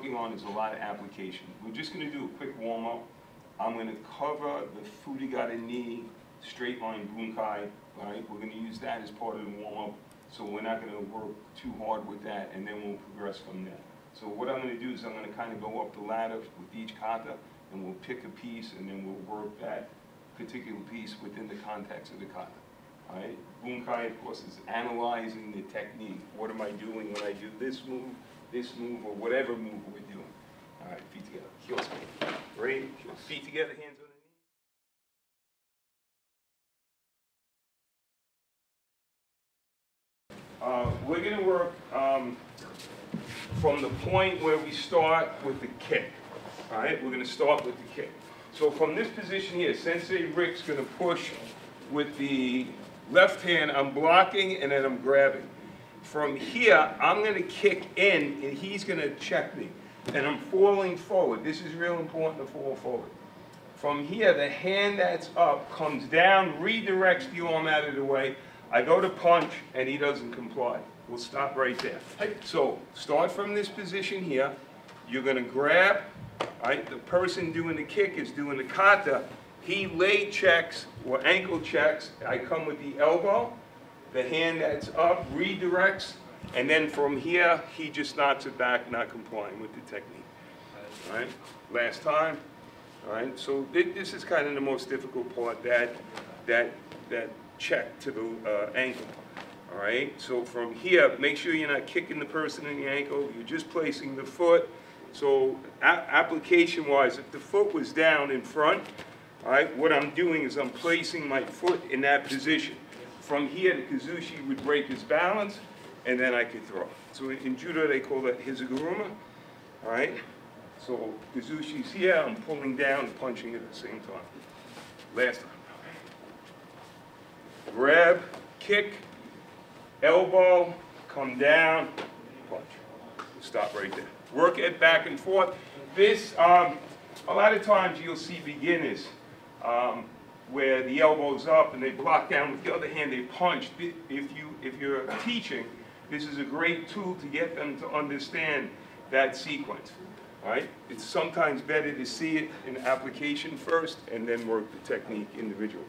working on is a lot of application. We're just gonna do a quick warm-up. I'm gonna cover the Fukyugata knee, straight line bunkai, right? We're gonna use that as part of the warm-up, so we're not gonna work too hard with that, and then we'll progress from there. So what I'm gonna do is I'm gonna kind of go up the ladder with each kata, and we'll pick a piece, and then we'll work that particular piece within the context of the kata. All right, Bunkai, of course, is analyzing the technique. What am I doing when I do this move, this move, or whatever move we're doing? All right, feet together, heels together. Feet together, hands on the knees. Uh, we're gonna work, um, from the point where we start with the kick. All right, we're gonna start with the kick. So from this position here, Sensei Rick's gonna push with the left hand, I'm blocking and then I'm grabbing. From here, I'm gonna kick in and he's gonna check me. And I'm falling forward. This is real important to fall forward. From here, the hand that's up comes down, redirects the arm out of the way. I go to punch and he doesn't comply. We'll stop right there. So start from this position here. You're gonna grab, right? The person doing the kick is doing the kata. He leg checks or ankle checks. I come with the elbow. The hand that's up redirects. And then from here, he just knocks it back, not complying with the technique. All right? Last time. All right? So thi- this is kind of the most difficult part, that, that, that check to the uh, ankle. All right? So from here, make sure you're not kicking the person in the ankle. You're just placing the foot. So application-wise, if the foot was down in front, all right, what I'm doing is I'm placing my foot in that position. From here, the Kuzushi would break his balance, and then I could throw. So in judo, they call that hiza guruma, all right? So Kuzushi's here, I'm pulling down and punching at the same time. Last time. Grab, kick, elbow, come down, punch. Stop right there. Work it back and forth. This, um, a lot of times you'll see beginners um, where the elbow's up and they block down with the other hand, they punch. If you, if you're teaching, this is a great tool to get them to understand that sequence. All right? It's sometimes better to see it in application first and then work the technique individually.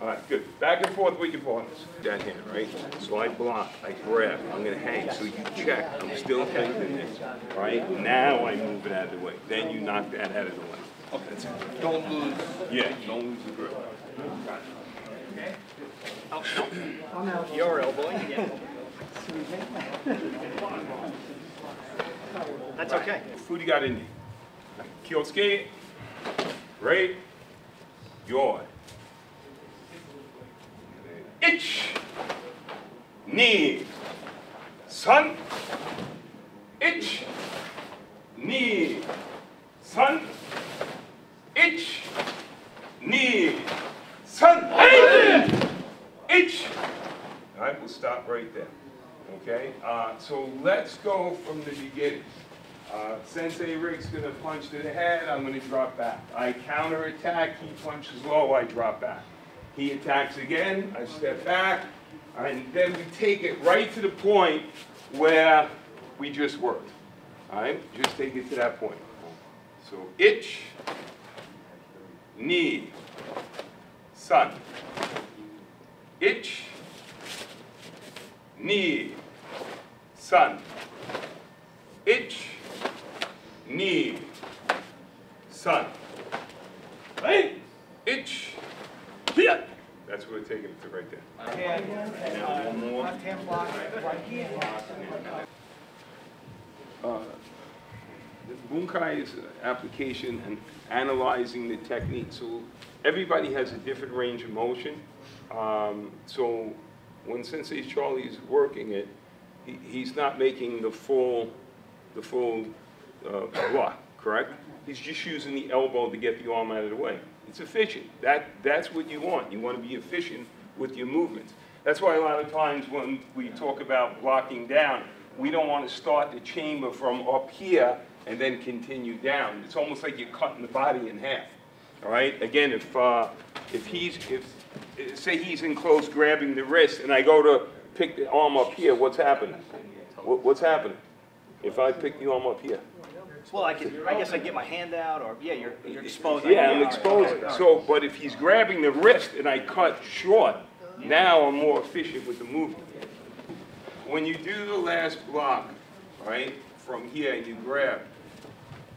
All right, good. Back and forth with your partners. That hand, right? So I block, I grab, I'm gonna hang, so you check, I'm still hanging this, right? Now I move it out of the way, then you knock that out of the way. Okay. Don't lose. Yeah, don't lose the grip. Okay. Your elbowing, yeah. That's okay. Food you got in there. Kyosuke, right? Your. Ich. Knee. Sun. Ich. Knee. Sun. Ich. Knee. Sun. Ich. All right, we'll stop right there. Okay, uh, so let's go from the beginning. Uh, Sensei Rick's gonna punch to the head, I'm gonna drop back. I counterattack, he punches low, I drop back. He attacks again, I step back, and then we take it right to the point where we just worked. All right, just take it to that point. So itch, knee, sun. Itch, knee, sun. Itch, knee, sun. Right? Itch, yeah. That's what we're taking it to right there. Hand, Now one more. left hand block, right hand. Uh, the Bunkai is an application and analyzing the technique. So everybody has a different range of motion. Um, so when Sensei Charlie is working it, he, he's not making the full, the full uh, block, correct? He's just using the elbow to get the arm out of the way. It's efficient. That, that's what you want. You want to be efficient with your movements. That's why a lot of times when we talk about blocking down, we don't want to start the chamber from up here and then continue down. It's almost like you're cutting the body in half. All right? Again, if, uh, if he's, if, say he's in close grabbing the wrist and I go to pick the arm up here, what's happening? What, what's happening? If I pick the arm up here? Well, I could, I guess I get my hand out, or, yeah, you're, you're exposed. Yeah, I'm right, exposed. right. So, but if he's grabbing the wrist and I cut short, now I'm more efficient with the movement. When you do the last block, right, from here and you grab,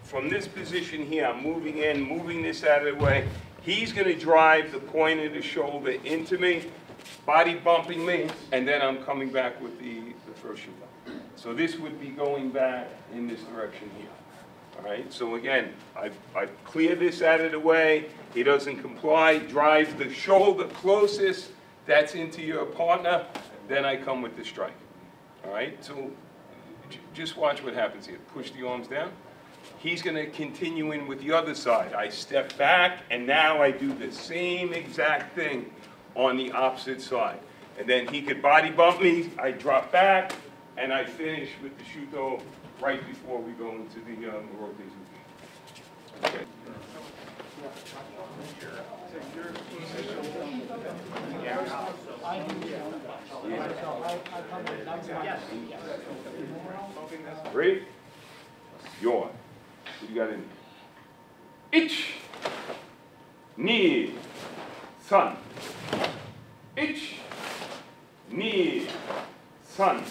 from this position here, I'm moving in, moving this out of the way. He's gonna drive the point of the shoulder into me, body bumping me, and then I'm coming back with the, the first shuto. So this would be going back in this direction here. All right, so again, I, I clear this out of the way, he doesn't comply, drive the shoulder closest, that's into your partner, then I come with the strike. All right, so just watch what happens here. Push the arms down. He's gonna continue in with the other side. I step back, and now I do the same exact thing on the opposite side. And then he could body bump me, I drop back, and I finish with the shuto right before we go into the, um, rotation. Okay. You got in? Ich. Ni. Sun. Ich. Ni. Sun.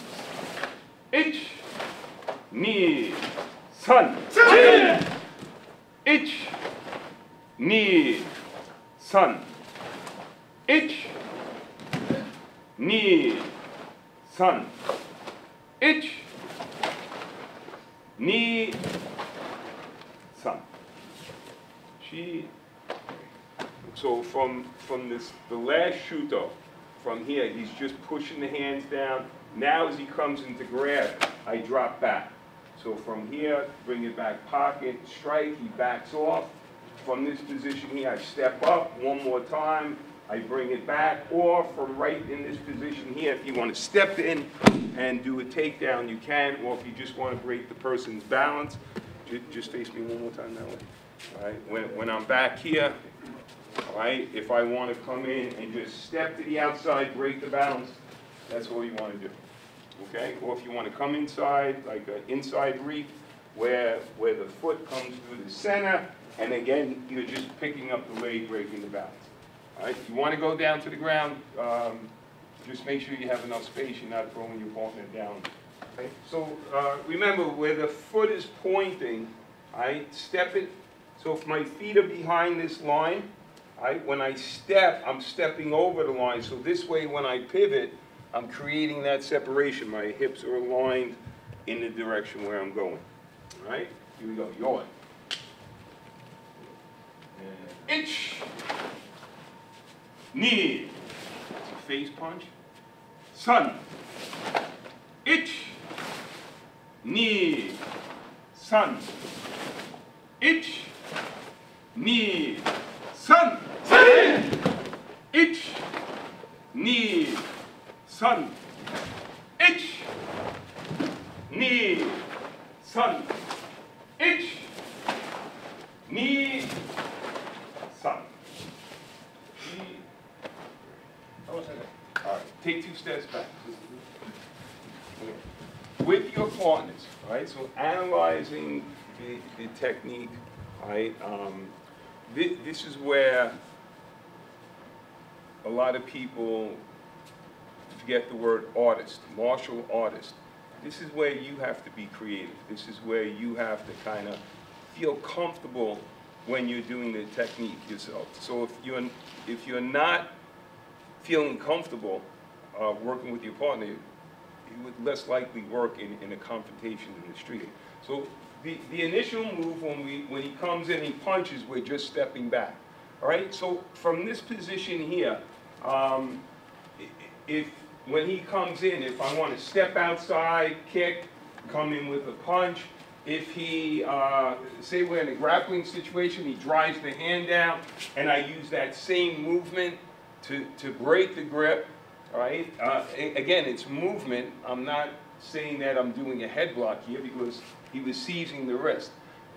Ich. Ni. Sun. Ich. Ni. Sun. Ich. Ni. Sun. Ich. Ni. Sun. She. So from, from this, the last shuto, from here, he's just pushing the hands down. Now as he comes into grab, I drop back. So from here, bring it back pocket, strike, he backs off. From this position here, I step up one more time, I bring it back, or from right in this position here, if you want to step in and do a takedown, you can, or if you just want to break the person's balance, just face me one more time that way. When, when I'm back here, all right, if I want to come in and just step to the outside, break the balance, that's all you want to do. Okay, or if you want to come inside, like an inside reef, where, where the foot comes through the center, and again, you're just picking up the leg, breaking the balance. All right, you want to go down to the ground, um, just make sure you have enough space, you're not throwing your partner down. Okay, so, uh, remember, where the foot is pointing, all right, step it, so if my feet are behind this line, right, when I step, I'm stepping over the line, so this way, when I pivot, I'm creating that separation, my hips are aligned in the direction where I'm going. All right, here we go, yawn. And Itch. Knee. That's a face punch. Sun. Itch. Knee. Sun. Itch. Knee. Sun. Itch. Knee. Sun. Itch. Knee. Sun. Itch. Knee. Sun. Knee. All right, take two steps back. With your partners, right, so analyzing the, the technique, right, um, thi- this is where a lot of people forget the word artist, martial artist. This is where you have to be creative. This is where you have to kind of feel comfortable when you're doing the technique yourself. So if you're, if you're not feeling comfortable uh, working with your partner, you would less likely work in, in a confrontation in the street. So the, the initial move when we when he comes in, he punches, we're just stepping back. All right. So from this position here, um, if when he comes in, if I want to step outside, kick, come in with a punch. If he, uh, say we're in a grappling situation, he drives the hand down, and I use that same movement to, to break the grip, all right? Uh, again, it's movement. I'm not saying that I'm doing a head block here because he was seizing the wrist.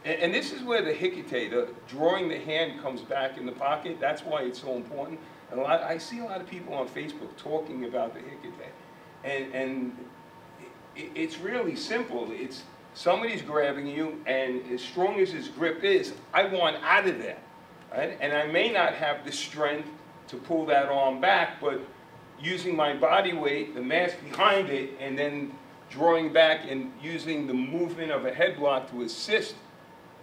And, and this is where the hikite, the drawing the hand comes back in the pocket. That's why it's so important. And a lot, I see a lot of people on Facebook talking about the hikite. And, and it, it's really simple. It's somebody's grabbing you, and as strong as his grip is, I want out of there, right? And I may not have the strength to pull that arm back, but using my body weight, the mass behind it, and then drawing back and using the movement of a head block to assist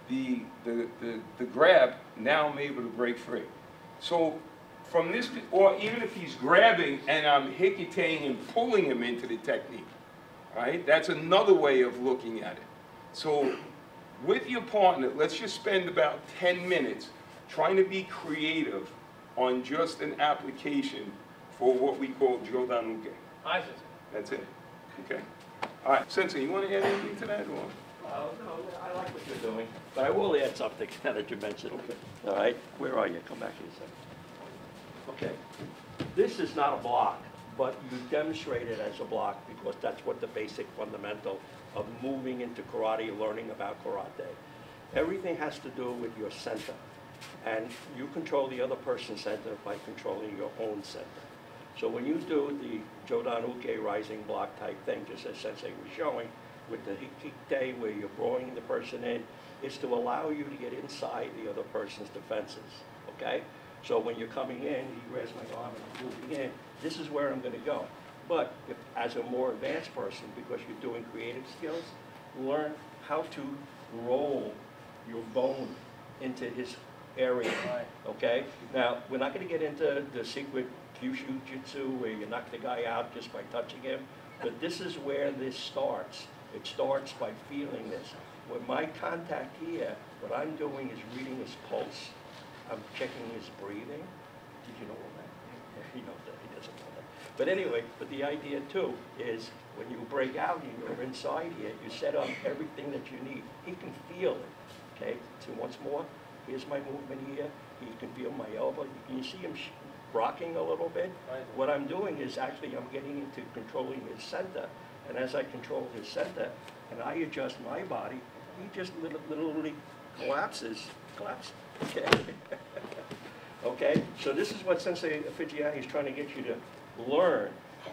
the, the, the, the grab, now I'm able to break free. So from this, or even if he's grabbing and I'm hicketaying and pulling him into the technique, right? That's another way of looking at it. So with your partner, let's just spend about 10 minutes trying to be creative on just an application for what we call. I said, That's it, okay? All right, Sensei, you want to add anything to that, or? oh, no, I like what you're doing, but I will add something now that you mentioned it. All right, where are you? Come back here a second. Okay, this is not a block, but you demonstrate it as a block because that's what the basic fundamental of moving into karate, learning about karate. Everything has to do with your center, and you control the other person's center by controlling your own center. So when you do the Jodan Uke rising block type thing, just as Sensei was showing, with the Hikite where you're drawing the person in, is to allow you to get inside the other person's defenses, okay? So when you're coming in, he grabs my arm and I'm moving in, this is where I'm gonna go. But if, as a more advanced person, because you're doing creative skills, learn how to roll your bone into his area, okay? Now, we're not gonna get into the secret Kyusho Jitsu where you knock the guy out just by touching him, but this is where this starts. It starts by feeling this. With my contact here, what I'm doing is reading his pulse. I'm checking his breathing. Did you know all that? He knows that, he doesn't know that. But anyway, but the idea too is when you break out and you're inside here, you set up everything that you need. He can feel it, okay? So once more, here's my movement here. He can feel my elbow. You Can see him rocking a little bit? What I'm doing is actually I'm getting into controlling his center. And as I control his center and I adjust my body, he just literally collapses, collapses, okay? Okay, so this is what Sensei Figgiani is trying to get you to learn.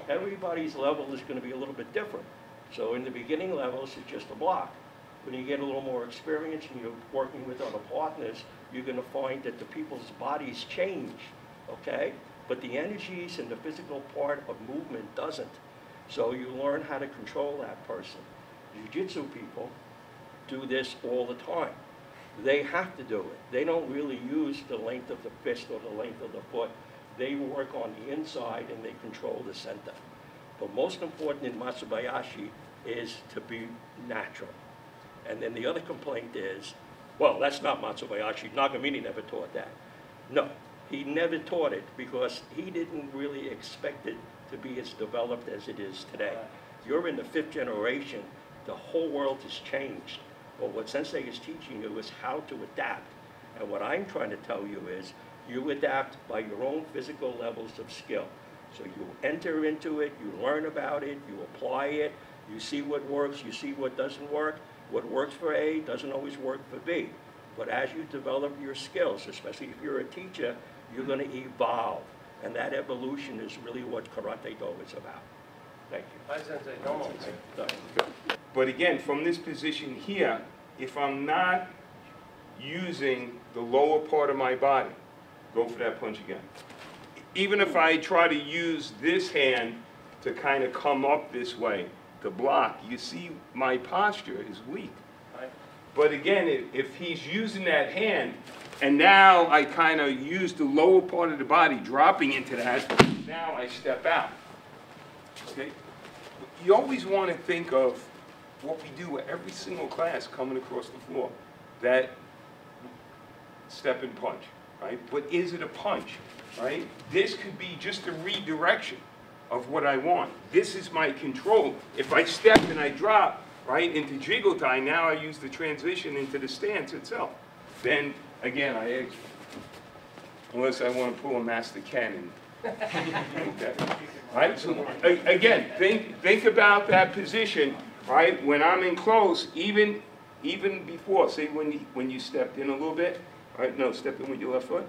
Everybody's level is gonna be a little bit different. So in the beginning levels, it's just a block. When you get a little more experience and you're working with other partners, you're gonna find that the people's bodies change, okay? But the energies and the physical part of movement doesn't. So you learn how to control that person. Jiu-jitsu people do this all the time. They have to do it. They don't really use the length of the fist or the length of the foot. They work on the inside and they control the center. But most important in Matsubayashi is to be natural. And then the other complaint is, well, that's not Matsubayashi. Nagamine never taught that. No, he never taught it because he didn't really expect it to be as developed as it is today. You're in the fifth generation. The whole world has changed. But what Sensei is teaching you is how to adapt. And what I'm trying to tell you is you adapt by your own physical levels of skill. So you enter into it, you learn about it, you apply it, you see what works, you see what doesn't work. What works for A doesn't always work for B. But as you develop your skills, especially if you're a teacher, you're going to evolve. And that evolution is really what Karate Do is about. Thank you. I sensei, no But again, from this position here, if I'm not using the lower part of my body, go for that punch again. Even if I try to use this hand to kind of come up this way to block, you see my posture is weak. But again, if, if he's using that hand, and now I kind of use the lower part of the body, dropping into that, now I step out. Okay? You always want to think of what we do with every single class coming across the floor. That step and punch, right? But is it a punch, right? This could be just a redirection of what I want. This is my control. If I step and I drop, right, into jiggle tie, now I use the transition into the stance itself. Then, again, I exit. Unless I want to pull a Master Cannon. Okay. Right, so, again, think, think about that position, right? When I'm in close, even, even before, say when you, when you stepped in a little bit, right, no, step in with your left foot,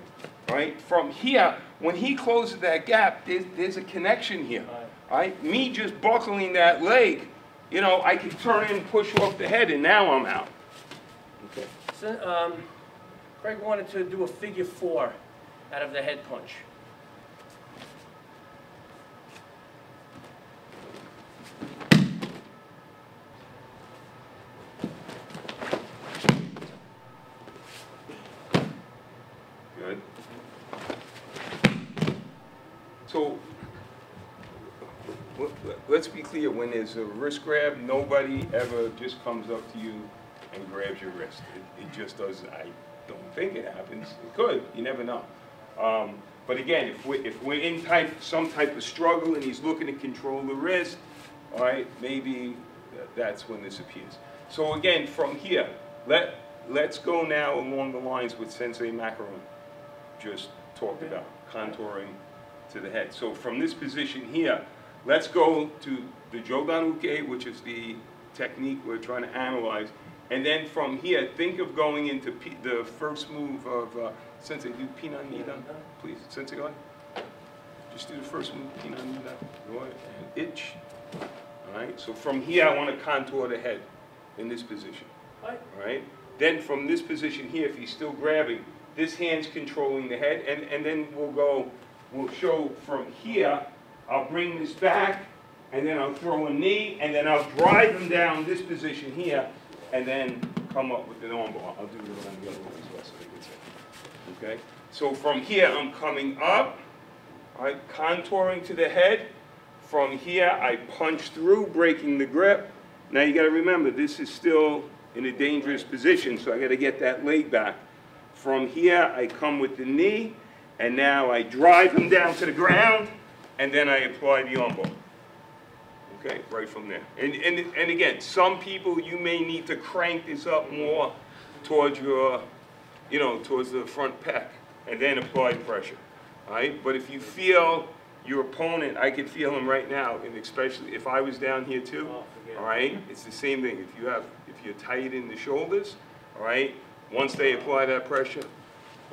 right? From here, when he closes that gap, there's, there's a connection here, right? Me just buckling that leg you know, I can turn in and push off the head and now I'm out. Okay. So, um, Craig wanted to do a figure four out of the head punch. Good. So, let- let- let's be clear, when there's a wrist grab, nobody ever just comes up to you and grabs your wrist. It, it just doesn't, I don't think it happens. It could, you never know. Um, but again, if we're, if we're in type, some type of struggle and he's looking to control the wrist, all right, maybe that's when this appears. So again, from here, let, let's go now along the lines with Sensei Maccarrone just talked about, contouring to the head. So from this position here, let's go to the Jodan Uke, which is the technique we're trying to analyze. And then from here, think of going into P- the first move of, uh, Sensei, do Pinan Nidan, please. Sensei, go ahead. Just do the first move, Pinan Nidan. Go ahead, and itch. All right, so from here, I want to contour the head in this position. All right? Then from this position here, if he's still grabbing, this hand's controlling the head, and, and then we'll go, we'll show from here, I'll bring this back, and then I'll throw a knee, and then I'll drive him down this position here, and then come up with an armbar. I'll do it on the other one as well, so they can see. Okay? So from here, I'm coming up, right, contouring to the head. From here, I punch through, breaking the grip. Now you gotta remember, this is still in a dangerous position, so I gotta get that leg back. From here, I come with the knee, and now I drive him down to the ground, and then I apply the armbar. Okay, right from there. And, and, and again, some people, you may need to crank this up more towards your, you know, towards the front pec, and then apply pressure. All right, but if you feel your opponent, I could feel him right now, and especially if I was down here too, oh, all right, it's the same thing. If you have, if you're tight in the shoulders, all right, once they apply that pressure,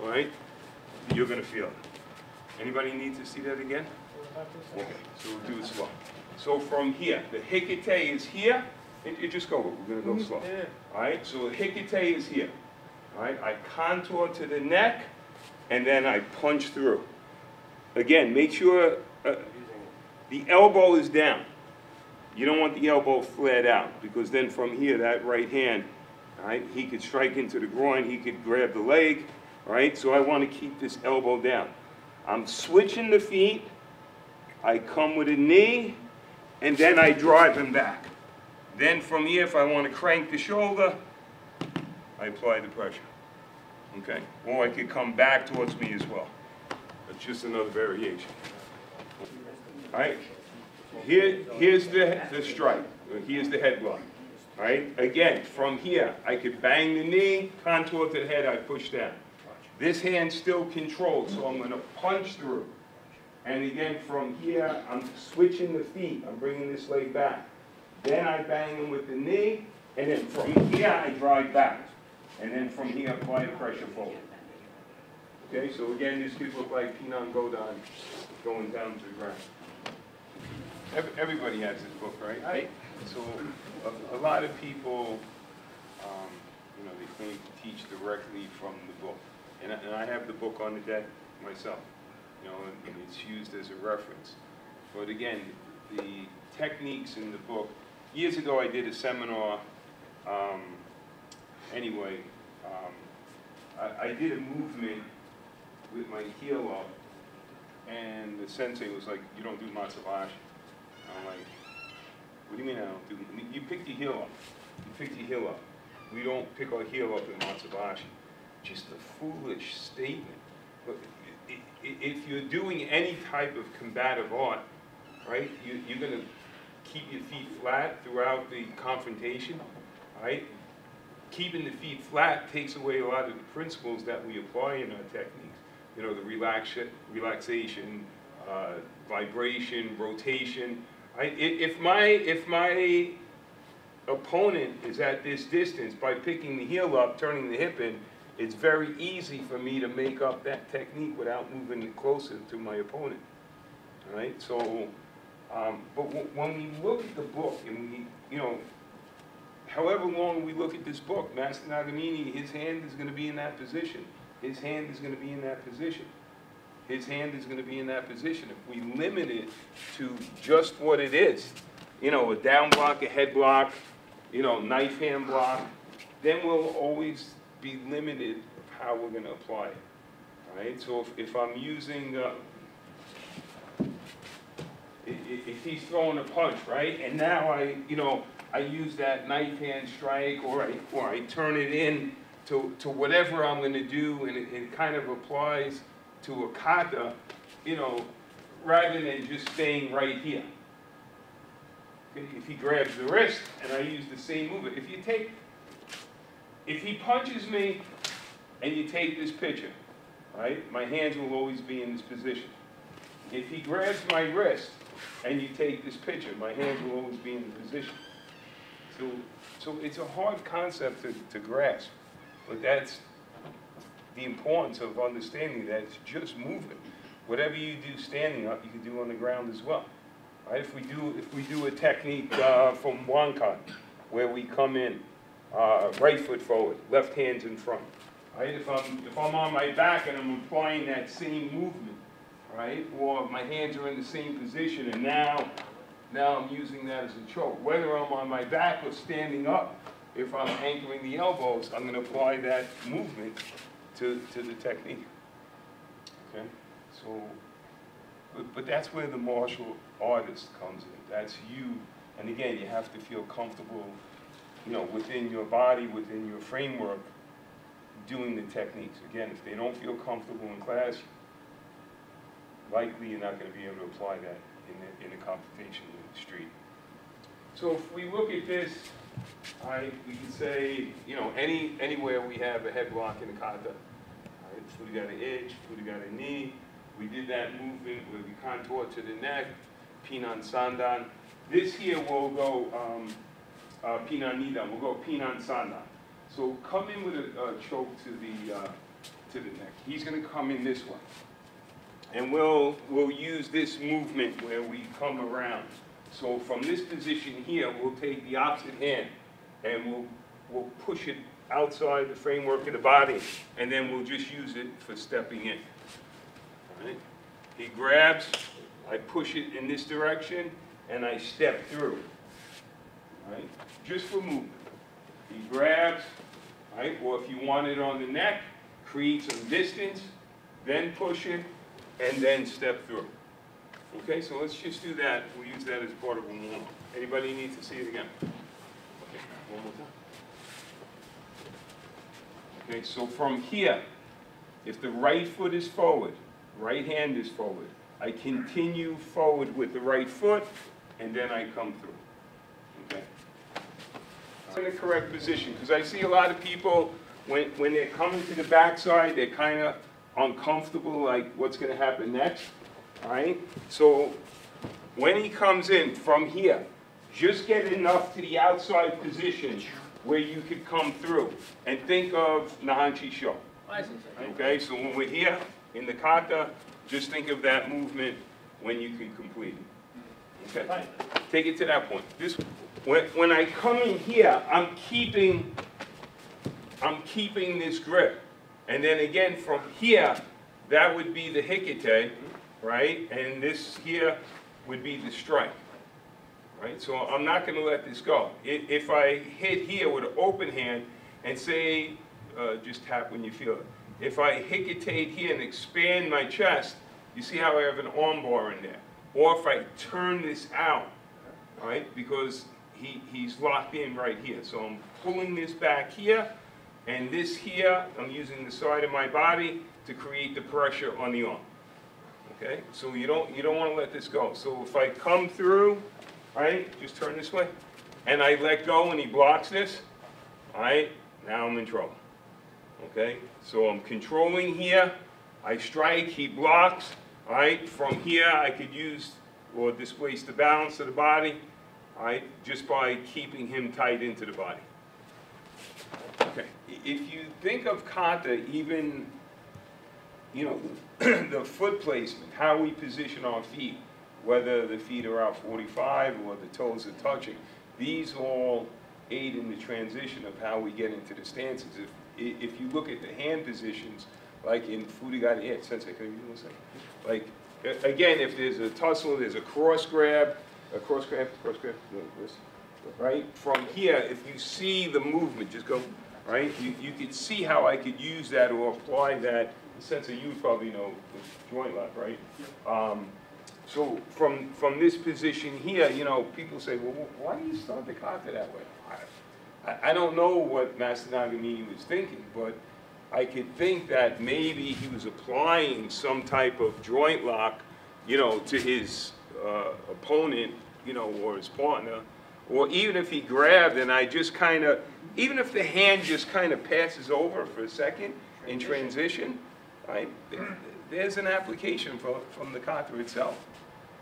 all right, you're gonna feel it. Anybody need to see that again? Okay, so we'll do it slow. So from here, the hikite is here, it, it just go, we're gonna go slow. All right, so the hikite is here. All right, I contour to the neck, and then I punch through. Again, make sure uh, the elbow is down. You don't want the elbow flared out, because then from here, that right hand, all right, he could strike into the groin, he could grab the leg, all right? So I want to keep this elbow down. I'm switching the feet, I come with a knee, and then I drive him back. Then from here, if I want to crank the shoulder, I apply the pressure. Okay? Or I could come back towards me as well. That's just another variation. All right? Here, here's the, the strike. Here's the head block. All right? Again, from here, I could bang the knee, contour to the head, I push down. This hand's still controlled, so I'm gonna punch through. And again, from here, I'm switching the feet. I'm bringing this leg back. Then I bang him with the knee, and then from here, I drive back. And then from here, apply the pressure forward. Okay, so again, this could look like Pinan Godan going down to the ground. Ev- Everybody has this book, right? Right. So a, a lot of people, um, you know, they claim to teach directly from the book. And I, and I have the book on the deck myself, you know, and, and it's used as a reference. But again, the techniques in the book, years ago I did a seminar, um, anyway, um, I, I did a movement with my heel up, and the sensei was like, you don't do matsubashi. I'm like, what do you mean I don't do, you pick your heel up, you pick your heel up. We don't pick our heel up in matsubashi. Just a foolish statement. But if you're doing any type of combative art, right, you, you're gonna keep your feet flat throughout the confrontation, right? Keeping the feet flat takes away a lot of the principles that we apply in our techniques. You know, the relaxa- relaxation, uh, vibration, rotation. If my, if my opponent is at this distance, by picking the heel up, turning the hip in, it's very easy for me to make up that technique without moving it closer to my opponent. Right, so Um, but when we look at the book and we, you know, however long we look at this book, Master Nagamine, his hand is gonna be in that position. His hand is gonna be in that position. His hand is gonna be in that position. If we limit it to just what it is, you know, a down block, a head block, you know, knife hand block, then we'll always be limited of how we're gonna apply it. Right, so if, if I'm using, uh, i- i- if he's throwing a punch, right, and now I, you know, I use that knife hand strike, or I, or I turn it in to, to whatever I'm gonna do, and it, it kind of applies to a kata, you know, rather than just staying right here. If he grabs the wrist, and I use the same movement, if you take, if he punches me, and you take this picture, right, my hands will always be in this position. If he grabs my wrist and you take this picture, my hands will always be in the position. So, so it's a hard concept to, to grasp, but that's the importance of understanding that it's just movement. Whatever you do standing up, you can do on the ground as well. Right, if we do, if we do a technique, uh, from Wankan, where we come in, uh, right foot forward, left hand's in front. Right, if I'm, if I'm on my back and I'm applying that same movement, right? Or my hands are in the same position and now, now I'm using that as a choke. Whether I'm on my back or standing up, if I'm anchoring the elbows, I'm gonna apply that movement to, to the technique. Okay, so, but, but that's where the martial artist comes in. That's you, and again, you have to feel comfortable, you know, within your body, within your framework, doing the techniques. Again, if they don't feel comfortable in class, likely you're not gonna be able to apply that in the, in a confrontation in the street. So if we look at this, I, we can say, you know, any, anywhere we have a head block in a kata. Right, Fuda got an edge, Fuda got a knee. We did that movement where we contour to the neck, Pinan Sandan. This here will go, um, uh, Pinan Nidan, we'll go Pinan Sana. So come in with a, a choke to the, uh, to the neck. He's gonna come in this way. And we'll, we'll use this movement where we come around. So from this position here, we'll take the opposite hand and we'll, we'll push it outside the framework of the body and then we'll just use it for stepping in. Right? He grabs, I push it in this direction and I step through. Right? Just for movement. He grabs, right, or if you want it on the neck, create some distance, then push it, and then step through. Okay, so let's just do that, we'll use that as part of one more. Anybody need to see it again? Okay, one more time. Okay, so from here, if the right foot is forward, right hand is forward, I continue forward with the right foot, and then I come through. In the correct position, because I see a lot of people, when, when they're coming to the backside, they're kind of uncomfortable, like what's gonna happen next, all right? So, when he comes in from here, just get enough to the outside position where you could come through, and think of Nahanchi Sho. Okay, so when we're here in the kata, just think of that movement when you can complete it. Okay, take it to that point. This, when, when I come in here, I'm keeping, I'm keeping this grip. And then again, from here, that would be the hikite, right? And this here would be the strike, right? So I'm not gonna let this go. If, I hit here with an open hand and say, uh, just tap when you feel it. If I hikite here and expand my chest, you see how I have an arm bar in there. Or if I turn this out, right? because he, he's locked in right here. So I'm pulling this back here, and this here, I'm using the side of my body to create the pressure on the arm. Okay, so you don't, you don't wanna let this go. So if I come through, right, just turn this way, and I let go and he blocks this, all right, now I'm in trouble. Okay, so I'm controlling here, I strike, he blocks, all right, from here I could use or displace the balance of the body, right, just by keeping him tight into the body. Okay, if you think of kata, even, you know, the foot placement, how we position our feet, whether the feet are out 45 or the toes are touching. These all aid in the transition of how we get into the stances. If, if you look at the hand positions, like in Fukyugata, yeah, Sensei, can you? Like, again, if there's a tussle, there's a cross grab, a cross grab, cross grab, right? From here, if you see the movement, just go, right? You, you could see how I could use that or apply that, Sensei, you probably know the joint lock, right? Um, so from, from this position here, you know, people say, well, why do you start the kata that way? I, I- I don't know what Master Nagamine was thinking, but I could think that maybe he was applying some type of joint lock, you know, to his uh, opponent, you know, or his partner. Or even if he grabbed and I just kind of, even if the hand just kind of passes over for a second in transition, right? Mm-hmm. There's an application from, from the kata itself.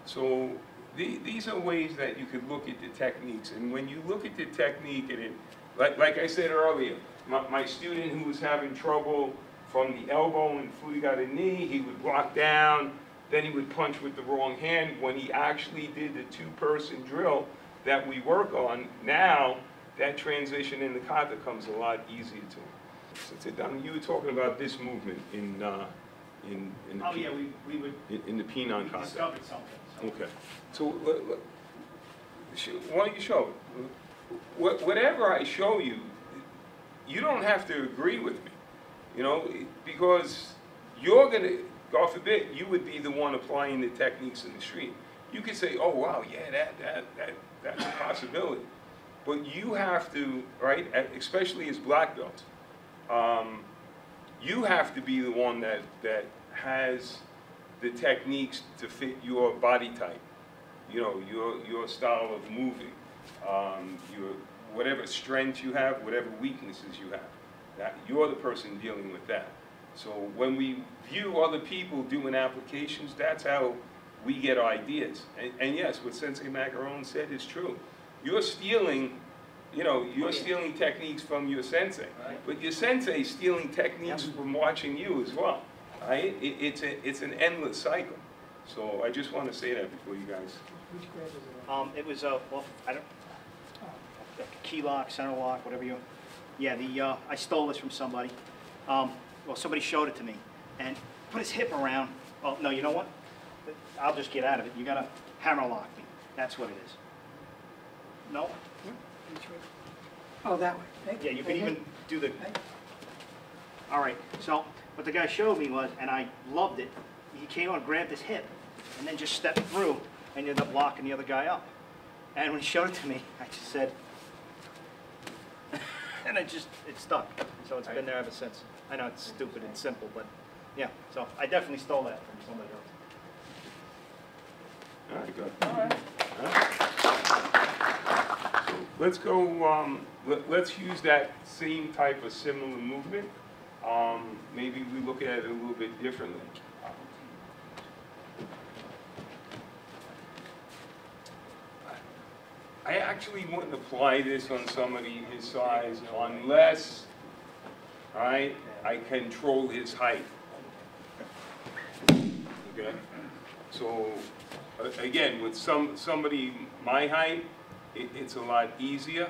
So the, these are ways that you could look at the techniques. And when you look at the technique and it, like, like I said earlier, my, my student who was having trouble from the elbow and flew got a knee, he would block down, then he would punch with the wrong hand. When he actually did the two-person drill that we work on, now that transition in the kata comes a lot easier to him. So, you were talking about this movement in, uh, in, in the, Oh, yeah, we, we would, in, in the Pinan kata. discovered something, so. Okay, so, let- let- why don't you show it? Wha- Whatever I show you, you don't have to agree with me, you know, because you're gonna, God forbid, you would be the one applying the techniques in the street. You could say, oh, wow, yeah, that, that, that, that's a possibility. But you have to, right, especially as black belts, um, you have to be the one that, that has the techniques to fit your body type, you know, your, your style of moving, um, your, whatever strengths you have, whatever weaknesses you have. That, you're the person dealing with that. So when we view other people doing applications, that's how we get ideas. And, and yes, what Sensei Maccarrone said is true. You're stealing, you know, you're stealing techniques from your sensei. Right. But your sensei's stealing techniques from watching you as well. Right? It, it's a, it's an endless cycle. So I just want to say that before you guys. Which grade was it? Um, it was, uh, well, I don't, key lock, center lock, whatever you, yeah, the, uh, I stole this from somebody. Um, well, somebody showed it to me, and put his hip around, well, no, you know what? I'll just get out of it, you gotta hammer lock me, that's what it is. No? Oh, that way. Thank Yeah, you can even do the, Thank you. all right, so, what the guy showed me was, and I loved it, he came on, grabbed his hip, and then just stepped through, and ended up locking the other guy up. And when he showed it to me, I just said, and it just, it stuck. So it's been there ever since. I know it's stupid and simple, but, yeah, so I definitely stole that from somebody else. All right, good. All right. So Let's go, um, let, let's use that same type of similar movement. Um, maybe we look at it a little bit differently. I actually wouldn't apply this on somebody his size unless, all right, I control his height. Okay? So, again, with some, somebody my height, it, it's a lot easier.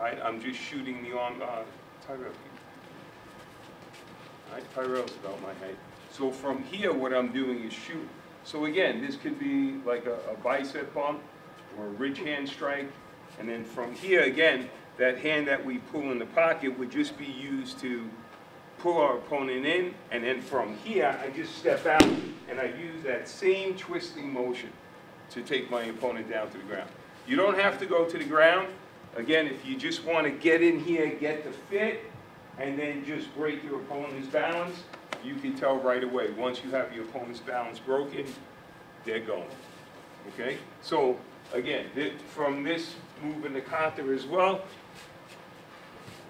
Right, I'm just shooting the arm, uh, Tyrell. Right, Tyrell's about my height. So from here, what I'm doing is shoot. So again, this could be like a, a bicep bump or a ridge hand strike. And then from here, again, that hand that we pull in the pocket would just be used to pull our opponent in, and then from here, I just step out, and I use that same twisting motion to take my opponent down to the ground. You don't have to go to the ground. Again, if you just want to get in here, get the fit, and then just break your opponent's balance, you can tell right away. Once you have your opponent's balance broken, they're going. Okay? So, again, from this move in the counter as well,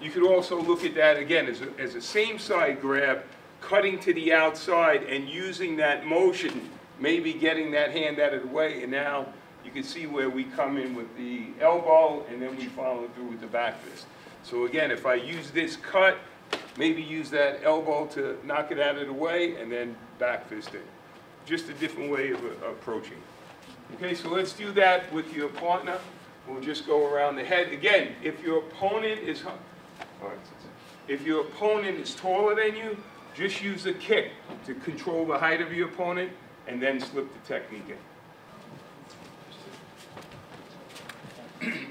you could also look at that again as a, as a same side grab, cutting to the outside and using that motion, maybe getting that hand out of the way, and now you can see where we come in with the elbow and then we follow through with the back fist. So again, if I use this cut, maybe use that elbow to knock it out of the way and then back fist it. Just a different way of uh, approaching. Okay, so let's do that with your partner. We'll just go around the head. Again, if your opponent is, if your opponent is taller than you, just use a kick to control the height of your opponent and then slip the technique in.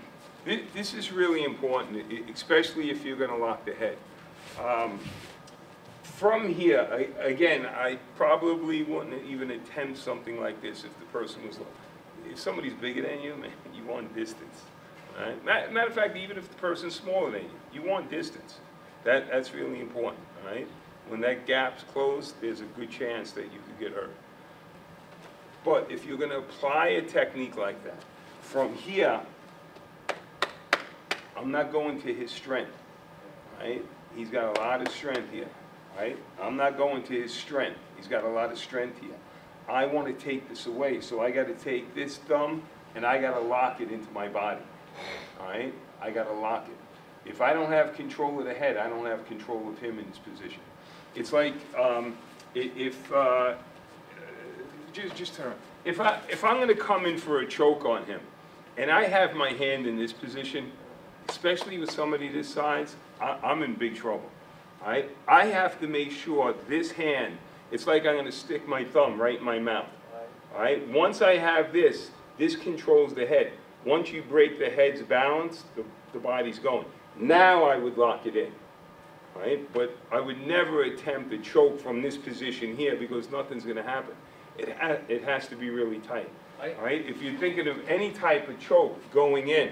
This is really important, especially if you're gonna lock the head. Um, From here, I- again, I probably wouldn't even attempt something like this if the person was, if somebody's bigger than you, man, you want distance. Right? Ma- Matter of fact, even if the person's smaller than you, you want distance. That, that's really important, Right? When that gap's closed, there's a good chance that you could get hurt. But if you're gonna apply a technique like that, from here, I'm not going to his strength, right? He's got a lot of strength here, right? I'm not going to his strength. He's got a lot of strength here. I want to take this away, so I got to take this thumb and I got to lock it into my body, all right? I got to lock it. If I don't have control of the head, I don't have control of him in this position. It's like, um, if, uh, just, just turn. If I, if I'm gonna come in for a choke on him, and I have my hand in this position, especially with somebody this size, I, I'm in big trouble. Alright? I have to make sure this hand, it's like I'm gonna stick my thumb right in my mouth. Alright? Once I have this, this controls the head. Once you break the head's balance, the, the body's going. Now I would lock it in right? But I would never attempt a choke from this position here because nothing's gonna happen. It ha, it has to be really tight, right? If you're thinking of any type of choke going in,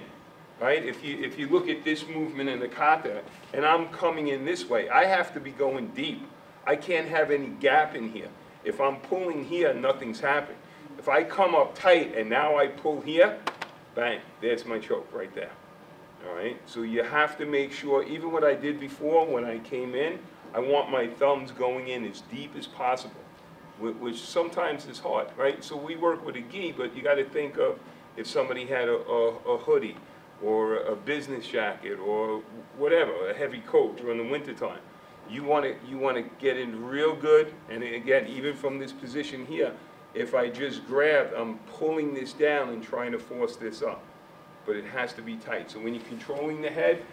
right? If you, if you look at this movement in the kata, and I'm coming in this way, I have to be going deep. I can't have any gap in here. If I'm pulling here, nothing's happening. If I come up tight and now I pull here, bang, there's my choke right there. All right, so you have to make sure, even what I did before, when I came in, I want my thumbs going in as deep as possible, which sometimes is hard, right? So we work with a gi, but you gotta think of if somebody had a, a, a hoodie, or a business jacket, or whatever, a heavy coat during the wintertime. You wanna, you wanna get in real good, and again, even from this position here, if I just grab, I'm pulling this down and trying to force this up but it has to be tight. So when you're controlling the head,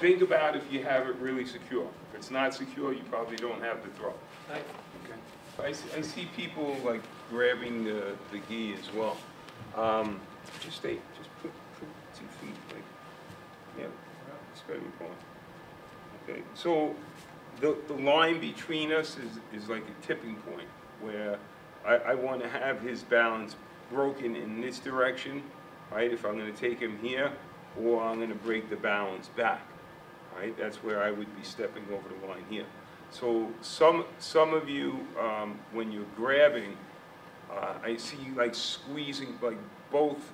think about if you have it really secure. If it's not secure, you probably don't have the throw. I- I see, I see people like grabbing the, the gi as well. Um, just stay, just put, put two feet, like, yeah, it's gotta. Okay, so the, the line between us is, is like a tipping point where I, I wanna have his balance broken in this direction, right? If I'm gonna take him here, or I'm gonna break the balance back, right? That's where I would be stepping over the line here. So some, some of you, um, when you're grabbing, uh, I see you like squeezing, like both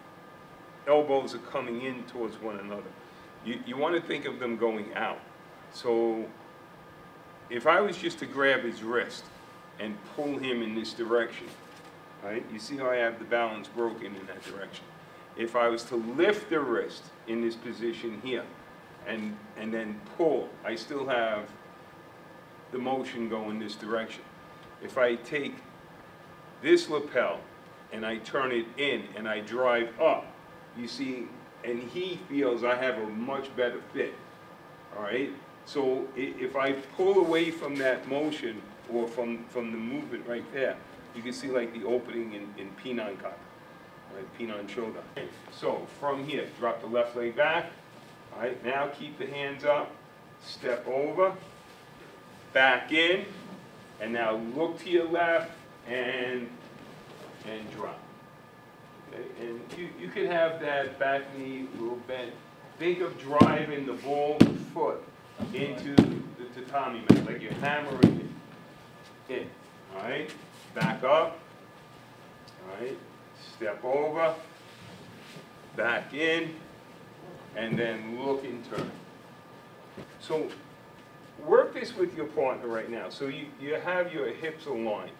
elbows are coming in towards one another. You, you want to think of them going out. So if I was just to grab his wrist and pull him in this direction, right? You see how I have the balance broken in that direction. If I was to lift the wrist in this position here and, and then pull, I still have the motion going this direction. If I take this lapel and I turn it in and I drive up, you see, and he feels I have a much better fit, all right? So if I pull away from that motion or from, from the movement right there, you can see like the opening in, in Pinan kata, right, Pinan shoulder. So from here, drop the left leg back, all right, now keep the hands up, step over, back in, and now look to your left and, and drop. Okay, and you, you could have that back knee a little bent. Think of driving the ball foot into the tatami mat, like you're hammering it in, all right? Back up, all right? Step over, back in, and then look and turn. So work this with your partner right now. So you, you have your hips aligned.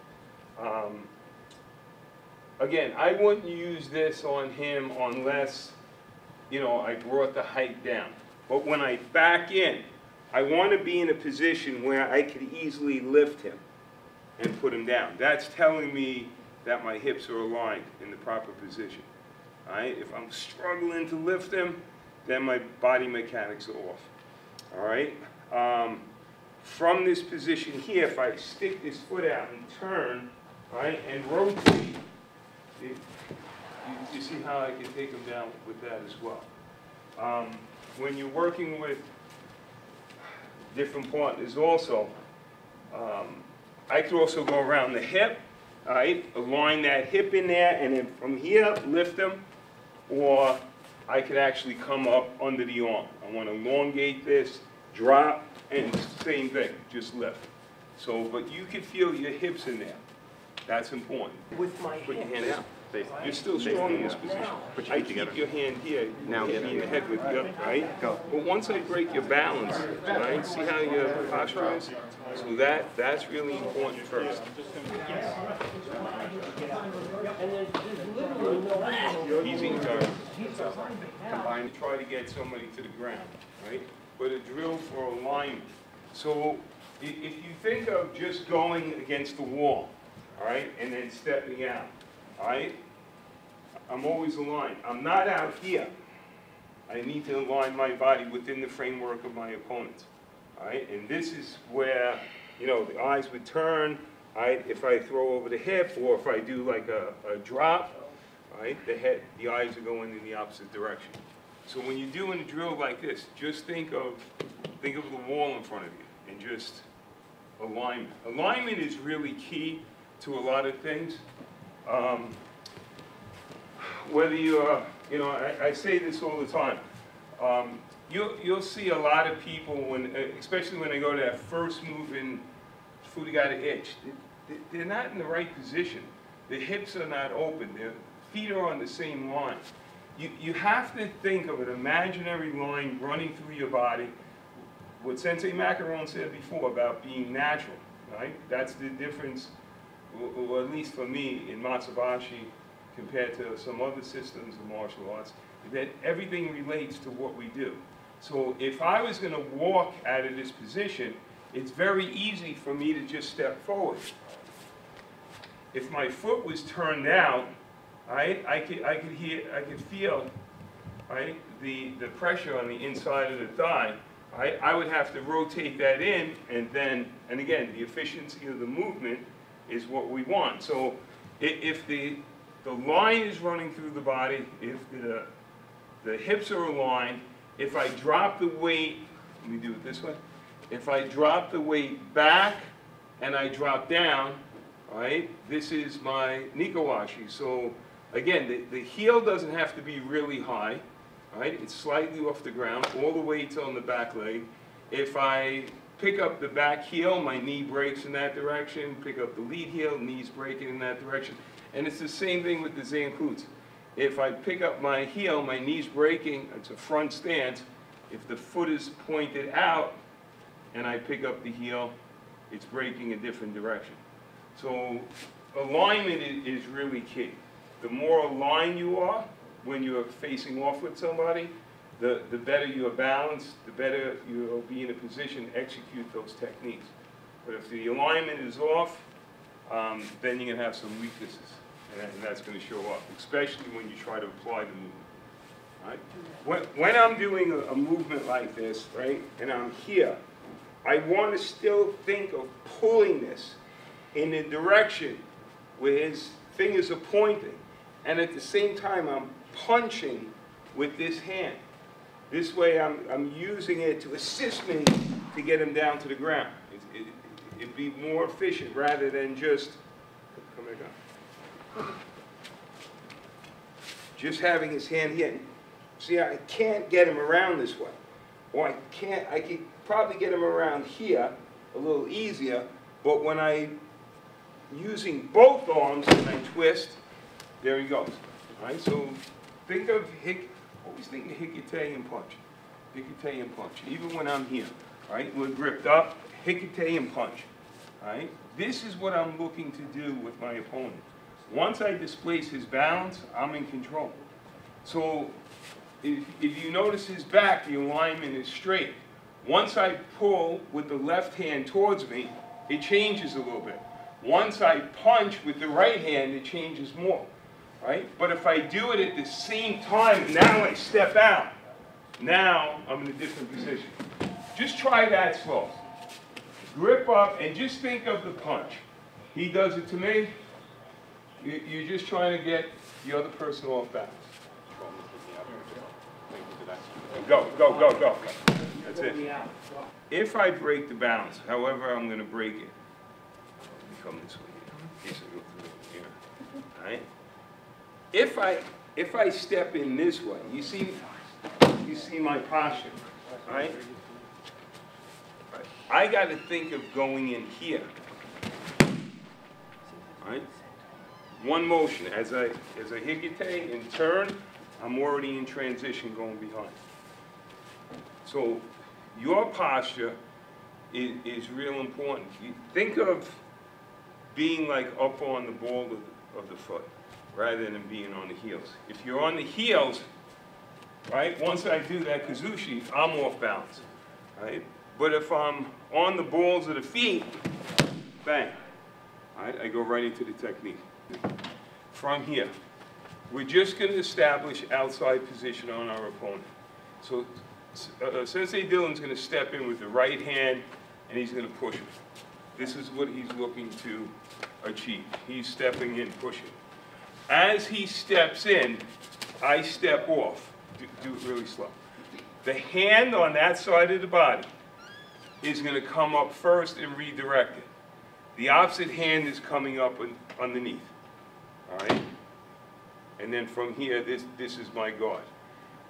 Um, again, I wouldn't use this on him unless, you know, I brought the height down. But when I back in, I want to be in a position where I could easily lift him and put him down. That's telling me that my hips are aligned in the proper position. All right, if I'm struggling to lift them, then my body mechanics are off. All right, um, from this position here, if I stick this foot out and turn, all right, and rotate, you, you see how I can take them down with that as well. Um, when you're working with different partners also, um, I could also go around the hip, all right, align that hip in there, and then from here, lift them, or I could actually come up under the arm. I want to elongate this, drop, and same thing, just lift. So, but you can feel your hips in there. That's important. With my Put your hands. hand out. You're still strong in this position. I keep your hand here, now hit me in the head with other, right? Go. But once I break your balance, right, see how your posture is? So that, that's really important first. And there's, there's literally no. Easy turn. Combine, try to get somebody to the ground, right? But a drill for alignment. So if you think of just going against the wall, all right, and then stepping out, right? I'm always aligned. I'm not out here. I need to align my body within the framework of my opponent. all right? And this is where, you know, the eyes would turn, all right, if I throw over the hip, or if I do like a, a drop, right, the head, the eyes are going in the opposite direction. So when you're doing a drill like this, just think of, think of the wall in front of you, and just alignment. Alignment is really key to a lot of things. Um, whether you're, you know, I, I say this all the time. Um, you'll, you'll see a lot of people when, uh, especially when they go to that first move in Fukyugata ichi, they- they're not in the right position. The hips are not open, their feet are on the same line. You, you have to think of an imaginary line running through your body. What Sensei Maccarrone said before about being natural, right? That's the difference, or, at least for me, in Matsubayashi compared to some other systems of martial arts, that everything relates to what we do. So if I was gonna walk out of this position, it's very easy for me to just step forward. If my foot was turned out, right, I could, I could hear, I could feel, right, the, the pressure on the inside of the thigh. I, I would have to rotate that in, and then, and again, the efficiency of the movement is what we want. So if the, the line is running through the body, if the, the hips are aligned, if I drop the weight, let me do it this way. If I drop the weight back and I drop down, all right, this is my Nekoashi. So again, the, the heel doesn't have to be really high, all right? It's slightly off the ground, all the weight's on the back leg. If I pick up the back heel, my knee breaks in that direction. Pick up the lead heel, knees breaking in that direction. And it's the same thing with the Zenkutsu. If I pick up my heel, my knee's breaking, it's a front stance. If the foot is pointed out and I pick up the heel, it's breaking a different direction. So alignment is really key. The more aligned you are when you're facing off with somebody, the, the better you are balanced, the better you'll be in a position to execute those techniques. But if the alignment is off, um, then you're gonna have some weaknesses, and and that's gonna show up, especially when you try to apply the movement. Right? When, when I'm doing a, a movement like this, right, and I'm here, I want to still think of pulling this in the direction where his fingers are pointing, and at the same time, I'm punching with this hand. This way, I'm, I'm using it to assist me to get him down to the ground. It, it, it'd be more efficient rather than just, come back up. Just having his hand here. See, I can't get him around this way. Or I can't, I could probably get him around here a little easier, but when I, using both arms and I twist, there he goes. All right, so think of hic, always think of Hikitayan punch. Hikitayan punch, even when I'm here, right? We're gripped up, Hikitayan punch, right? This is what I'm looking to do with my opponent. Once I displace his balance, I'm in control. So if, if you notice his back, the alignment is straight. Once I pull with the left hand towards me, it changes a little bit. Once I punch with the right hand, it changes more, right? But if I do it at the same time, now I step out, now I'm in a different position. Just try that slow. Grip up and just think of the punch. He does it to me, you- you're just trying to get the other person off balance. Go, go, go, go. That's it. If I break the balance, however I'm gonna break it, come this way, through here, alright? If I, if I step in this way, you see, you see my posture, right? I gotta think of going in here. Right? One motion, as I, as I hikite and turn, I'm already in transition going behind. So your posture is, is real important. You think of being like up on the ball of, of the foot, rather than being on the heels. If you're on the heels, right, once I do that kuzushi, I'm off balance, right? But if I'm on the balls of the feet, bang, right, I go right into the technique. From here, we're just gonna establish outside position on our opponent. So uh, Sensei Dylan's gonna step in with the right hand, and he's gonna push it. This is what he's looking to achieve. He's stepping in, pushing. As he steps in, I step off. Do do it really slow. The hand on that side of the body is gonna come up first and redirect it. The opposite hand is coming up un- underneath, all right? And then from here, this, this is my guard.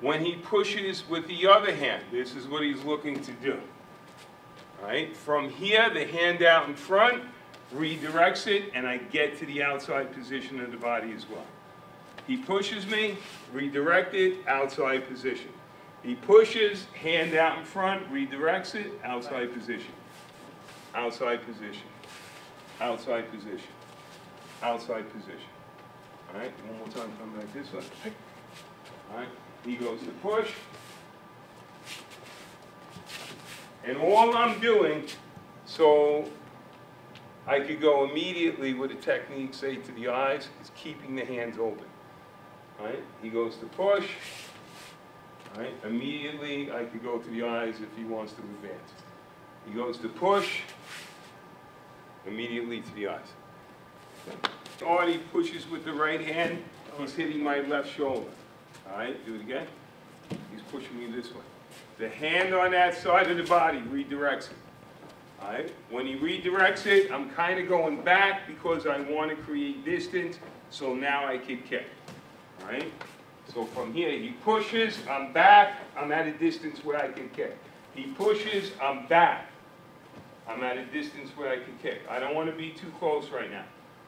When he pushes with the other hand, this is what he's looking to do. All right, from here, the hand out in front redirects it, and I get to the outside position of the body as well. He pushes me, redirect it, outside position. He pushes, hand out in front, redirects it, outside position. Outside position. Outside position. Outside position. All right, one more time, come back this way. All right, he goes to push. And all I'm doing, so I could go immediately with a technique, say to the eyes, is keeping the hands open. Right, he goes to push. Right, immediately I could go to the eyes if he wants to advance. He goes to push, immediately to the eyes. He pushes with the right hand, he's hitting my left shoulder. All right, do it again. He's pushing me this way. The hand on that side of the body redirects it. All right, when he redirects it, I'm kind of going back because I want to create distance, so now I can kick. All right, so from here, he pushes, I'm back, I'm at a distance where I can kick. He pushes, I'm back. I'm at a distance where I can kick. I don't want to be too close right now.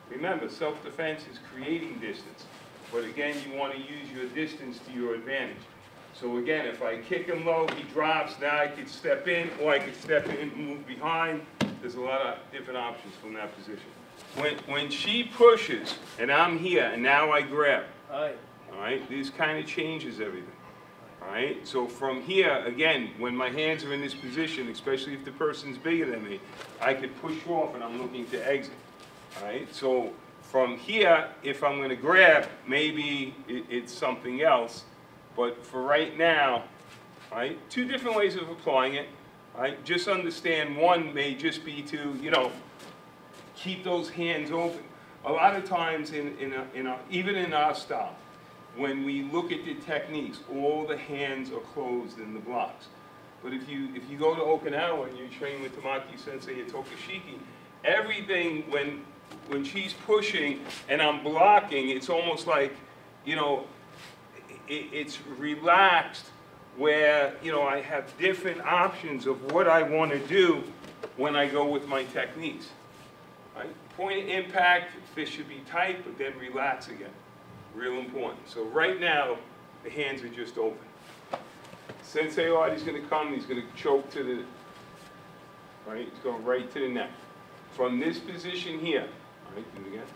Remember, self-defense is creating distance, but again, you want to use your distance to your advantage. So again, if I kick him low, he drops, now I could step in, or I could step in and move behind. There's a lot of different options from that position. When, when she pushes, and I'm here, and now I grab, Aye. all right, this kind of changes everything. All right, so from here, again, when my hands are in this position, especially if the person's bigger than me, I could push off and I'm looking to exit. All right, so from here, if I'm gonna grab, maybe it, it's something else. But for right now, right, two different ways of applying it. Right, just understand one may just be to, you know, keep those hands open. A lot of times in, in, a, in a, even in our style, when we look at the techniques, all the hands are closed in the blocks. But if you, if you go to Okinawa and you train with Tamaki Sensei and Tokushiki, everything, when, when she's pushing and I'm blocking, it's almost like, you know, it's relaxed where, you know, I have different options of what I want to do when I go with my techniques. Right? Point of impact, fist should be tight, but then relax again. Real important. So right now, the hands are just open. Sensei Artie's gonna come, he's gonna choke to the, right, he's going right to the neck. From this position here, right, do it again.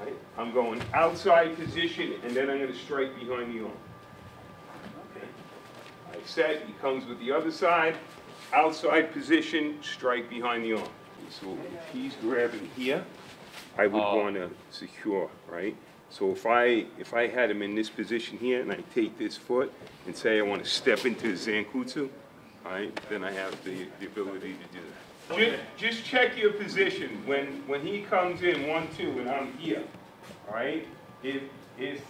Right, I'm going outside position, and then I'm gonna strike behind the arm. Okay. I set, he comes with the other side, outside position, strike behind the arm. So if he's grabbing here, I would Oh. want to secure, right? So if I, if I had him in this position here and I take this foot and say I want to step into Zenkutsu, right, then I have the, the ability to do that. Just, just check your position. When, when he comes in, one, two, and I'm here, all right? If, if,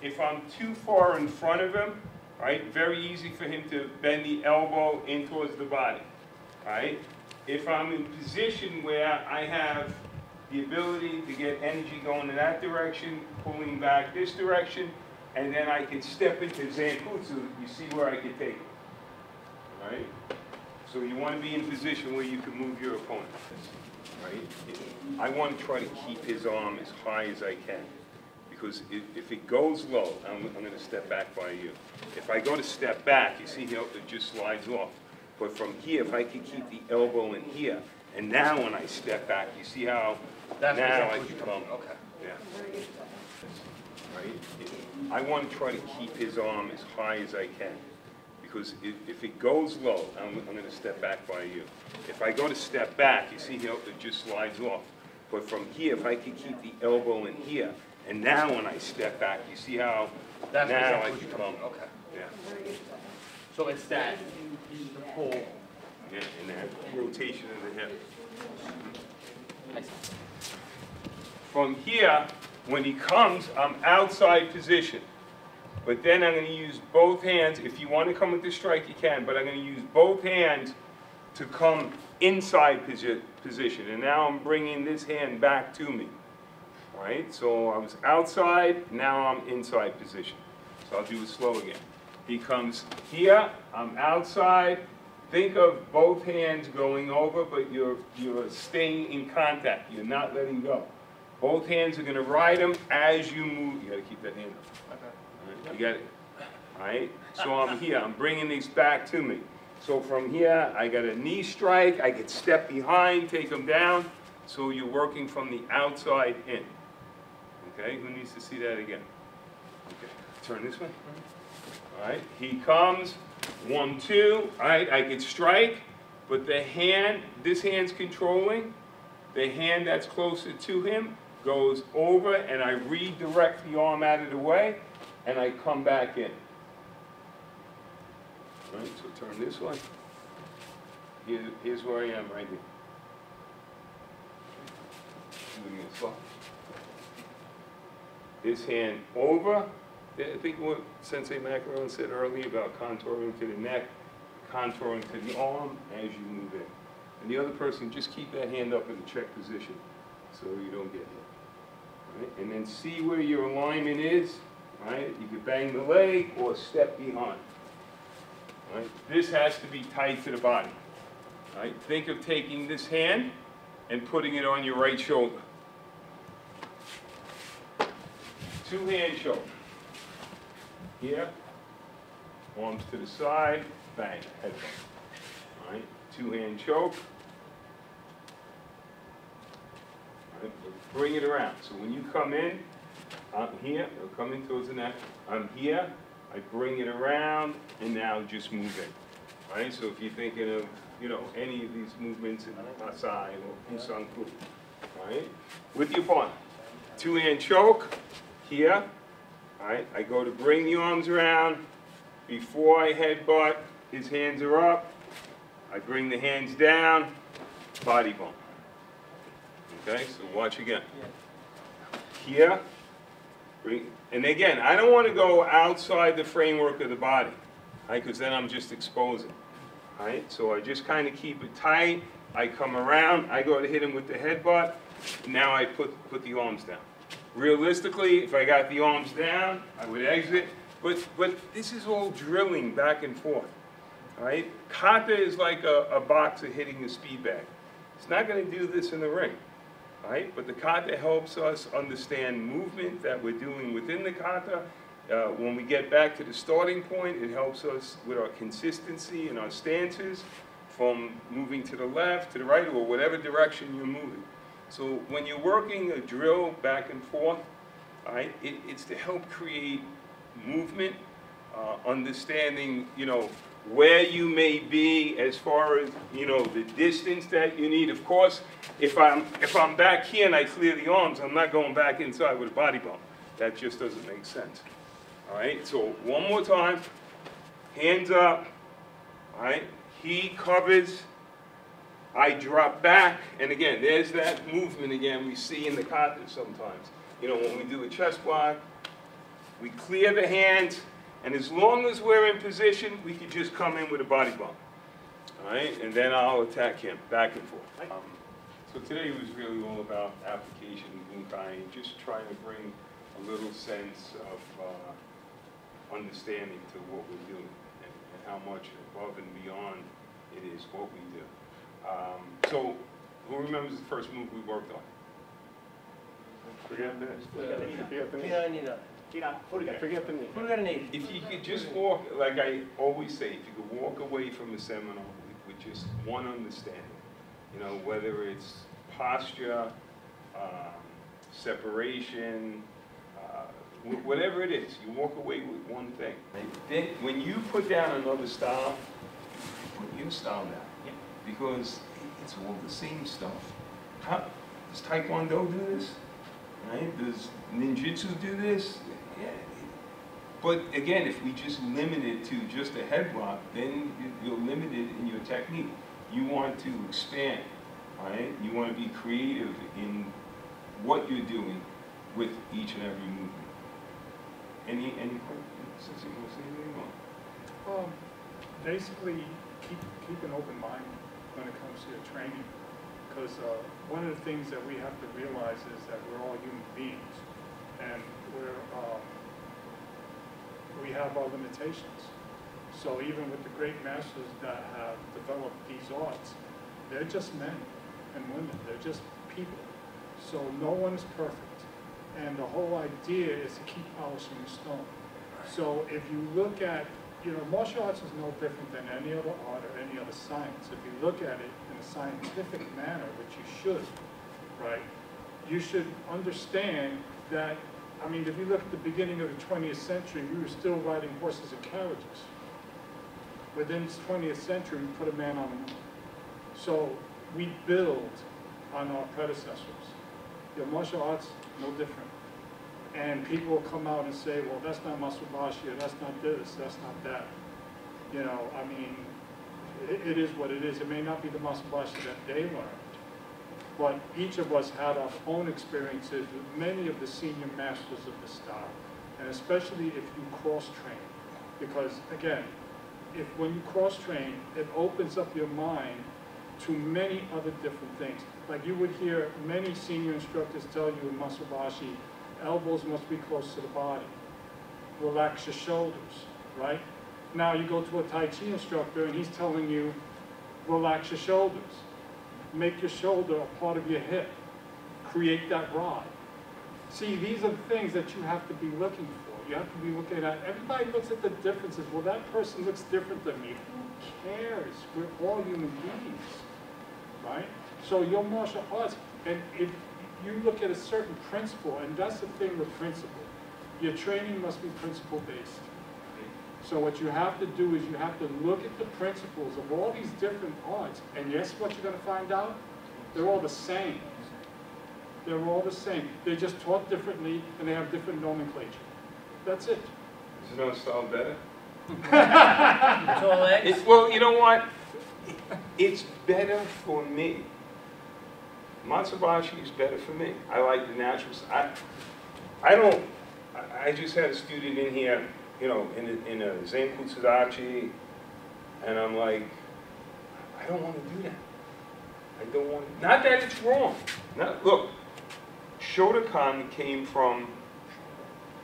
if I'm too far in front of him, all right, very easy for him to bend the elbow in towards the body, all right? If I'm in position where I have the ability to get energy going in that direction, pulling back this direction, and then I can step into Zenkutsu, you see where I can take it, all right? So you want to be in a position where you can move your opponent, right? I want to try to keep his arm as high as I can, because if, if it goes low, I'm, I'm gonna step back by you. If I go to step back, you see how it just slides off. But from here, if I can keep the elbow in here, and now when I step back, you see how now That's I exactly can come, okay. yeah. Right? I want to try to keep his arm as high as I can, because if, if it goes low, I'm, I'm gonna step back by you. If I go to step back, you see how it just slides off. But from here, if I can keep the elbow in here, and now when I step back, you see how now That's I exactly what can come. Okay. yeah. So it's that, the pull. Yeah, and that rotation of the hip. From here, when he comes, I'm outside position. But then I'm gonna use both hands, if you wanna come with the strike, you can, but I'm gonna use both hands to come inside posi- position. And now I'm bringing this hand back to me. Right, so I was outside, now I'm inside position. So I'll do it slow again. He comes here, I'm outside. Think of both hands going over, but you're, you're staying in contact. You're not letting go. Both hands are gonna ride him as you move. You gotta keep that hand up. You got it? All right, so I'm here, I'm bringing these back to me. So from here, I got a knee strike, I could step behind, take him down. So you're working from the outside in. Okay, who needs to see that again? Okay, turn this way. All right, he comes, one, two, all right, I could strike, but the hand, this hand's controlling, the hand that's closer to him goes over and I redirect the arm out of the way and I come back in. All right, so turn this way. Here, here's where I am right here. Moving it slow. This hand over, I think what Sensei Maccarrone said earlier about contouring to the neck, contouring to the arm as you move in. And the other person, just keep that hand up in the check position so you don't get hit. Right? And then see where your alignment is, right? You can bang the leg or step behind. Right? This has to be tight to the body. Right? Think of taking this hand and putting it on your right shoulder. Two hand shoulder. Here, arms to the side, bang, head bang. All right, two hand choke. Bring it around. So when you come in, I'm here, you're coming towards the neck. I'm here, I bring it around, and now just move. All right, so if you're thinking of, you know, any of these movements in Passai or Kusanku, all right, with your partner. Two hand choke, here, right, I go to bring the arms around. Before I headbutt, his hands are up. I bring the hands down, body bump. Okay, so watch again. Here, and again, I don't want to go outside the framework of the body, right, because then I'm just exposing. Right, so I just kind of keep it tight. I come around, I go to hit him with the headbutt. Now I put, put the arms down. Realistically, if I got the arms down, I would exit. But, but this is all drilling back and forth. Right? Kata is like a, a boxer hitting a speed bag. It's not going to do this in the ring. Right? But the kata helps us understand movement that we're doing within the kata. Uh, when we get back to the starting point, it helps us with our consistency and our stances from moving to the left, to the right, or whatever direction you're moving. So when you're working a drill back and forth, right, it, it's to help create movement, uh, understanding, you know, where you may be as far as, you know, the distance that you need. Of course, if I'm, if I'm back here and I clear the arms, I'm not going back inside with a body bump. That just doesn't make sense. All right, so one more time, hands up, all right? He covers, I drop back, and again, there's that movement again we see in the kata sometimes. You know, when we do a chest block, we clear the hands, and as long as we're in position, we can just come in with a body bump. All right, and then I'll attack him back and forth. Um, So today was really all about application and bunkai, and just trying to bring a little sense of uh, understanding to what we're doing and and how much above and beyond it is what we do. Um, So, who remembers the first move we worked on? Forget this. Yeah, I need a, Tina, what do you got? Forget the name. what do we gotta need? If you could just walk, like I always say, if you could walk away from a seminar with, with just one understanding, you know, whether it's posture, um, separation, uh, whatever it is, you walk away with one thing. Then, when you put down another style, put your style down. Yep. Because it's all the same stuff. How, does Taekwondo do this? Right? Does ninjutsu do this? Yeah. But again, if we just limit it to just a head block, then you- you're limited in your technique. You want to expand, right? You want to be creative in what you're doing with each and every movement. Any, any questions? You want to say anything? Um, basically, keep, keep an open mind when it comes to your training. Because, uh, one of the things that we have to realize is that we're all human beings. And we're, um, we have our limitations. So even with the great masters that have developed these arts, they're just men and women, they're just people. So no one is perfect. And the whole idea is to keep polishing the stone. So if you look at, you know, martial arts is no different than any other art or any other science. If you look at it a scientific manner, which you should, right, you should understand that, I mean, if you look at the beginning of the 20th century, we were still riding horses and carriages. Within the 20th century, we put a man on the moon. So we build on our predecessors. Your martial arts, no different. And people come out and say, well, that's not Matsubayashi, or that's not this, that's not that. You know, I mean, it, it is what it is. It may not be the Matsubayashi that they learned, but each of us had our own experiences with many of the senior masters of the style, and especially if you cross-train. Because, again, if when you cross-train, it opens up your mind to many other different things. Like you would hear many senior instructors tell you in Matsubayashi, elbows must be close to the body. Relax your shoulders, right? Now you go to a Tai Chi instructor and he's telling you, relax your shoulders. Make your shoulder a part of your hip. Create that rod. See, these are the things that you have to be looking for. You have to be looking at, everybody looks at the differences. Well, that person looks different than me. Who cares? We're all human beings, right? So your martial arts, and if you look at a certain principle, and that's the thing with principle, your training must be principle-based. So what you have to do is you have to look at the principles of all these different arts, and guess what you're gonna find out? They're all the same. They're all the same. They're just taught differently, and they have different nomenclature. That's it. Is another style better? Tall legs? It, well, you know what? It's better for me. Matsubayashi is better for me. I like the natural. I don't. I, I just had a student in here, you know, in a, in a Zen Kutsudachi, and I'm like, I don't want to do that. I don't want. to. Not that it's wrong. Not, look, Shotokan came from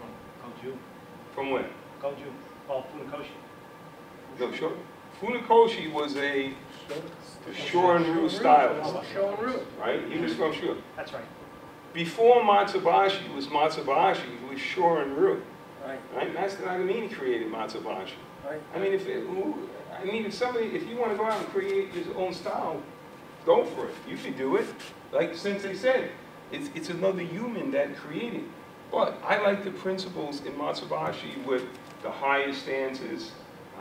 From Goju, from where? Goju, oh, Funakoshi. No, Shot. Funakoshi was a Shorin-ryu stylist. Showing root. right? He was from Shuri. That's right. Before Matsubayashi was Matsubayashi, it was Shorin Ryu, Right, right? Master Nagamine created Matsubayashi. right. I mean, if it, I mean, if somebody, if you want to go out and create your own style, go for it. You can do it. Like Sensei said, it's, it's another human that created. But I like the principles in Matsubayashi with the higher stances,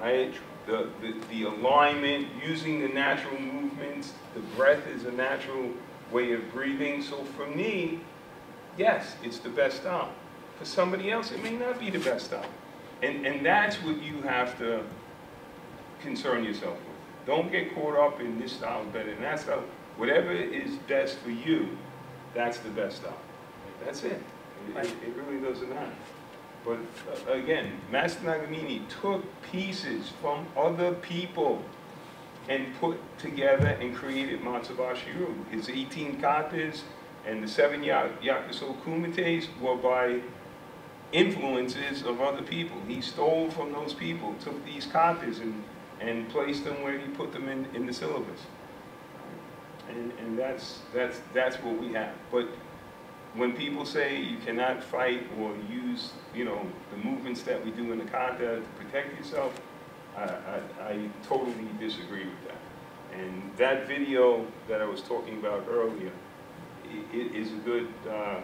right? the, the, the alignment, using the natural movements, the breath is a natural way of breathing. So for me, yes, it's the best style. For somebody else, it may not be the best style. And, and that's what you have to concern yourself with. Don't get caught up in this style is better than that style. Whatever is best for you, that's the best style. That's it. It, it- it really doesn't matter. But uh, again, Master Nagamine took pieces from other people and put together and created Matsubayashi Ryu. His 18 katas and the seven ya- yakusoku kumites were by influences of other people. He stole from those people, took these copies and, and placed them where he put them in, in the syllabus. And, and that's, that's, that's what we have. But when people say you cannot fight or use, you know, the movements that we do in the kata to protect yourself, I, I, I totally disagree with that. And that video that I was talking about earlier i- i- is a good, uh,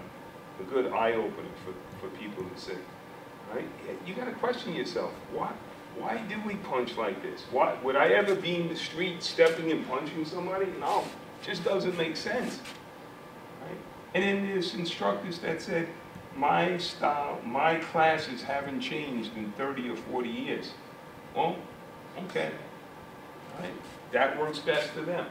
a good eye-opener for, for people to see. Right? You gotta question yourself, why, why do we punch like this? Why, would I ever be in the street stepping and punching somebody? No, just doesn't make sense. Right? And then there's instructors that said, my style, my classes haven't changed in 30 or 40 years. Well, okay. Right. That works best for them.